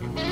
Bye.